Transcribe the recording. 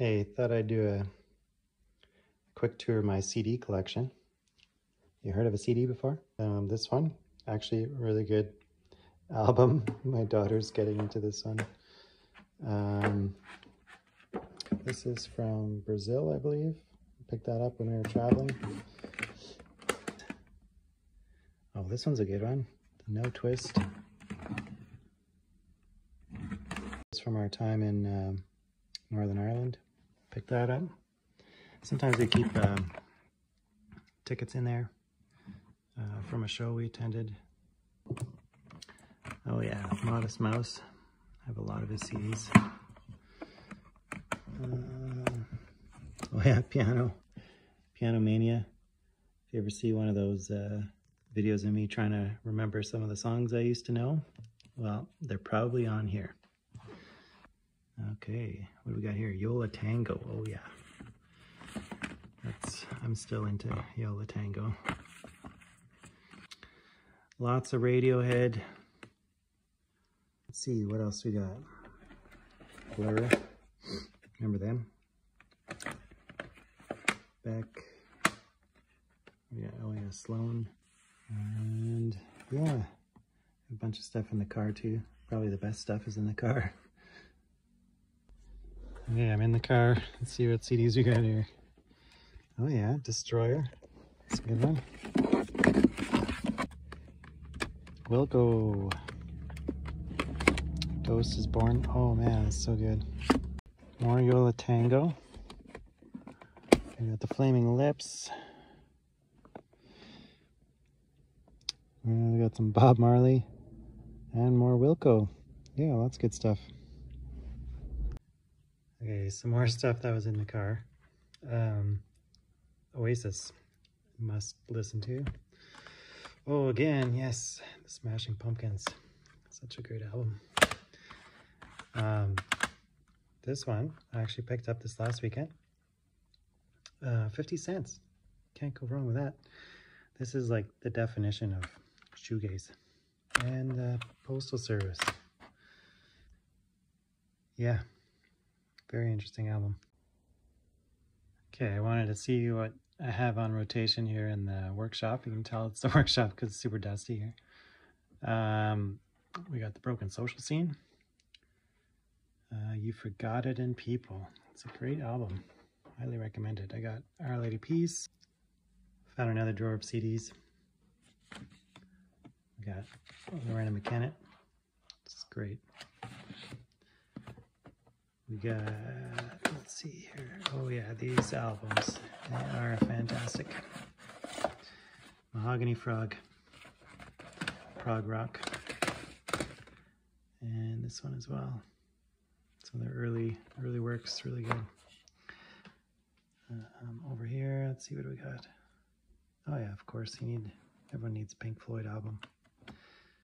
Hey, thought I'd do a quick tour of my CD collection. You heard of a CD before? Um, this one, actually really good album. My daughter's getting into this one. Um, this is from Brazil, I believe. Picked that up when we were traveling. Oh, this one's a good one. No Twist. It's from our time in um, Northern Ireland. Pick that up. Sometimes they keep um, tickets in there uh, from a show we attended. Oh yeah, Modest Mouse. I have a lot of his CDs. Uh, oh yeah, Piano. Piano Mania. If you ever see one of those uh, videos of me trying to remember some of the songs I used to know, well, they're probably on here. Okay, what do we got here? Yo La Tengo. Oh yeah. That's I'm still into Yo La Tengo. Lots of Radiohead. Let's see what else we got. Blur. Remember them? Beck. Yeah, oh yeah, Sloan. And yeah, a bunch of stuff in the car too. Probably the best stuff is in the car. Okay, I'm in the car. Let's see what CDs we got here. Oh yeah, Destroyer. That's a good one. Wilco. Ghost is Born. Oh man, it's so good. More Yo La Tengo. We got the Flaming Lips. And we got some Bob Marley and more Wilco. Yeah, lots of good stuff. Okay, some more stuff that was in the car. Um, Oasis, must listen to. Oh, again, yes, the Smashing Pumpkins. Such a great album. Um, this one, I actually picked up this last weekend. Uh, 50 cents. Can't go wrong with that. This is like the definition of shoegaze. And uh, Postal Service. Yeah, very interesting album. Okay, I wanted to see what I have on rotation here in the workshop. You can tell it's the workshop because it's super dusty here. Um, we got the Broken Social Scene. Uh, you Forgot It in People. It's a great album. Highly recommended. I got Our Lady Peace. Found another drawer of CDs. We got Loreena McKennitt. It's great. We got, let's see here. Oh yeah, these albums, they are fantastic. Mahogany Frog, Prog Rock, and this one as well. Some of their early, early works, really good. Uh, um, over here, let's see what we got. Oh yeah, of course, you need, everyone needs Pink Floyd album.